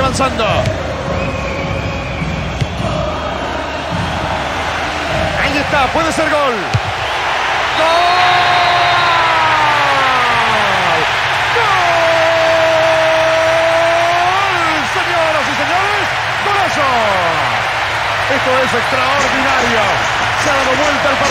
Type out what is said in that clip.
avanzando. Ahí está, puede ser gol. ¡Gol! Señoras y señores, golazo. Esto es extraordinario. Se ha dado vuelta el partido.